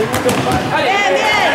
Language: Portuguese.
É, é.